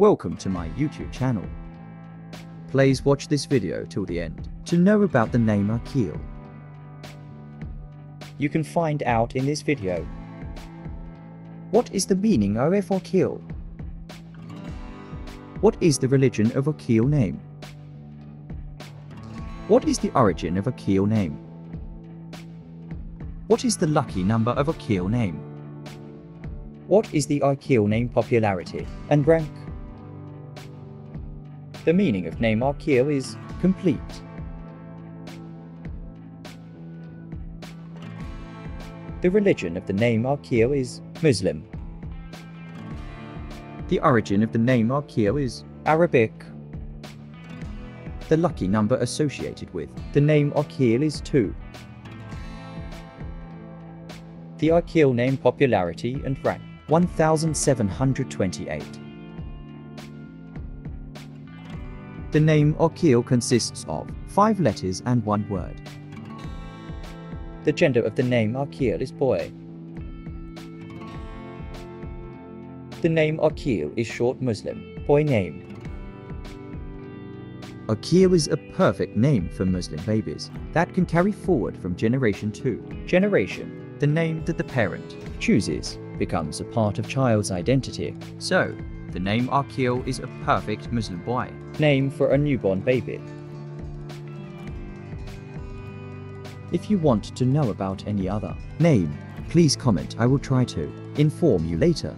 Welcome to my YouTube channel. Please watch this video till the end to know about the name Akhil. You can find out in this video. What is the meaning of Akhil? What is the religion of Akhil name? What is the origin of Akhil name? What is the lucky number of Akhil name? What is the Akhil name popularity and rank? The meaning of name Akhil is complete. The religion of the name Akhil is Muslim. The origin of the name Akhil is Arabic. The lucky number associated with the name Akhil is 2. The Akhil name popularity and rank 1728. The name Akhil consists of five letters and one word. The gender of the name Akhil is boy. The name Akhil is short Muslim, boy name. Akhil is a perfect name for Muslim babies that can carry forward from generation to generation. The name that the parent chooses becomes a part of child's identity. So, the name Akhil is a perfect Muslim boy name for a newborn baby. If you want to know about any other name, please comment. I will try to inform you later.